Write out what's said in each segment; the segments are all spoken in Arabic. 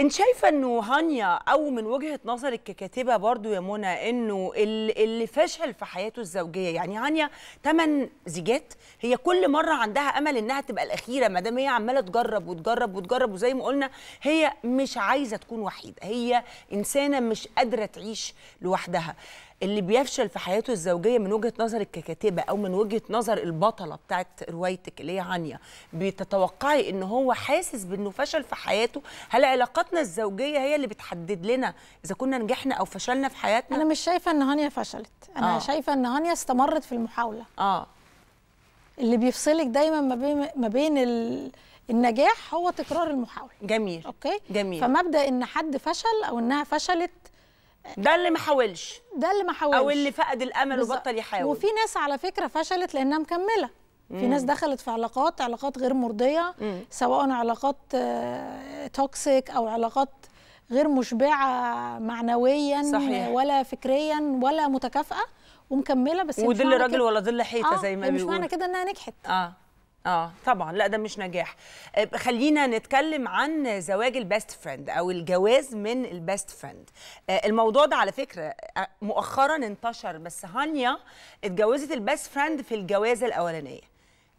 انت شايفة انه هانيا أو من وجهة نظرك ككاتبة برضو يا منى انه ال- اللي فشل في حياته الزوجية يعني هانيا ثمان زيجات هي كل مرة عندها أمل إنها تبقى الأخيرة ما دام هي عمالة تجرب وتجرب وتجرب وزي ما قلنا هي مش عايزة تكون وحيدة هي إنسانة مش قادرة تعيش لوحدها. اللي بيفشل في حياته الزوجية من وجهة نظرك ككاتبه أو من وجهة نظر البطلة بتاعت روايتك اللي هي هانيا بتتوقعي إن هو حاسس بإنه فشل في حياته؟ هل علاقاتنا الزوجية هي اللي بتحدد لنا إذا كنا نجحنا أو فشلنا في حياتنا؟ أنا مش شايفة إن هانيا فشلت. أنا آه. شايفة إن هانيا استمرت في المحاولة. آه. اللي بيفصلك دايما ما بين ما بين ال... النجاح هو تكرار المحاولة. جميل. أوكي؟ جميل. فمبدأ إن حد فشل أو إنها فشلت ده اللي ما حاولش. ده اللي ما حاولش. أو اللي فقد الأمل. وبطل يحاول. وفي ناس على فكرة فشلت لأنها مكملة. في ناس دخلت في علاقات علاقات غير مرضية مم. سواء علاقات toxic أو علاقات غير مشبعة معنويا صحيح. ولا فكريا ولا متكافئة ومكملة بس وضل معنى راجل ولا ظل حيطة آه زي ما هي مش بيقولوا. معنى كده إنها نجحت. آه. آه طبعا. لا ده مش نجاح. آه، خلينا نتكلم عن زواج ال best friend أو الجواز من ال best friend. آه، الموضوع ده على فكرة آه، مؤخرا انتشر بس هانيا اتجوزت ال best friend في الجوازه الأولانية.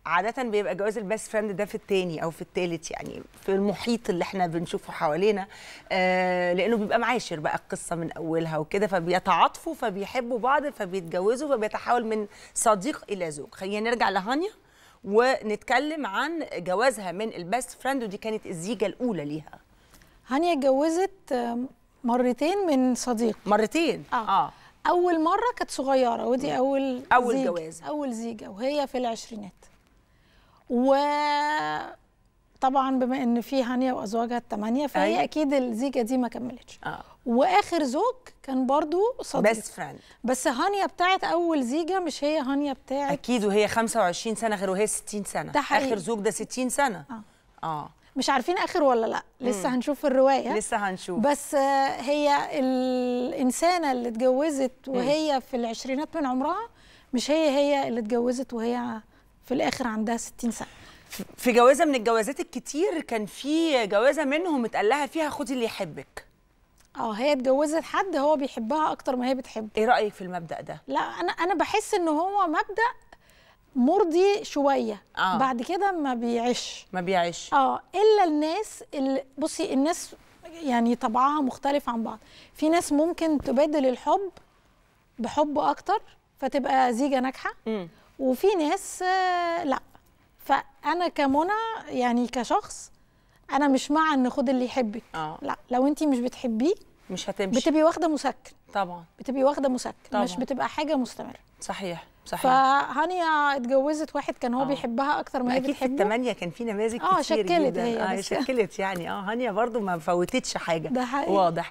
عادة بيبقى جواز ال best friend ده في التاني أو في التالت يعني في المحيط اللي إحنا بنشوفه حوالينا. آه لأنه بيبقى معاشر بقى القصة من أولها وكده فبيتعاطفوا فبيحبوا بعض فبيتجوزوا فبيتحول من صديق إلى زوج. خلينا نرجع لهانيا. ونتكلم عن جوازها من ال best friend ودي كانت الزيجة الأولى ليها هانيا اتجوزت مرتين من صديق مرتين آه. آه. أول مرة كانت صغيرة ودي أول أول زيجة. جوازة. أول زيجة وهي في العشرينات وطبعا بما إن في هانيا وأزواجها الثمانيه فهي أيوة. أكيد الزيجة دي ما كملتش. آه. وآخر زوج كان برضو صديق. best friend بس هانيا بتاعت أول زيجة مش هي هانيا بتاعت أكيد وهي 25 سنة غير وهي 60 سنة. ده حقيقي. آخر زوج ده 60 سنة. آه. آه. مش عارفين آخر ولا لأ. لسه هنشوف في الرواية. لسه هنشوف. بس هي الإنسانة اللي اتجوزت وهي في العشرينات من عمرها مش هي هي اللي اتجوزت وهي في الآخر عندها 60 سنة. في جوازة من الجوازات الكتير كان في جوازة منهم اتقال لها فيها خدي اللي يحبك. آه هي اتجوزت حد هو بيحبها أكتر ما هي بتحبه. إيه رأيك في المبدأ ده؟ لا أنا أنا بحس إن هو مبدأ مرضي شوية. آه. بعد كده ما بيعيش. ما بيعيش. آه إلا الناس اللي بصي الناس يعني طبعها مختلف عن بعض. في ناس ممكن تبادل الحب بحب أكتر فتبقى زيجة ناجحة. وفي ناس آه، لا. فأنا كمنى يعني كشخص أنا مش مع إن خد اللي يحبك. آه. لا لو انت مش بتحبيه مش هتمشي. بتبقي واخدة مسكن. طبعا. بتبقي واخدة مسكن طبعاً. مش بتبقى حاجة مستمرة. صحيح صحيح. فهانيا اتجوزت واحد كان هو آه. بيحبها أكتر ما هي أكيد في بتحبه. الثمانيه كان في نماذج آه، كتير شكلت جدا. هي آه. شكلت يعني. آه هانيا برضو ما فوتتش حاجة. ده حقيقي. واضح.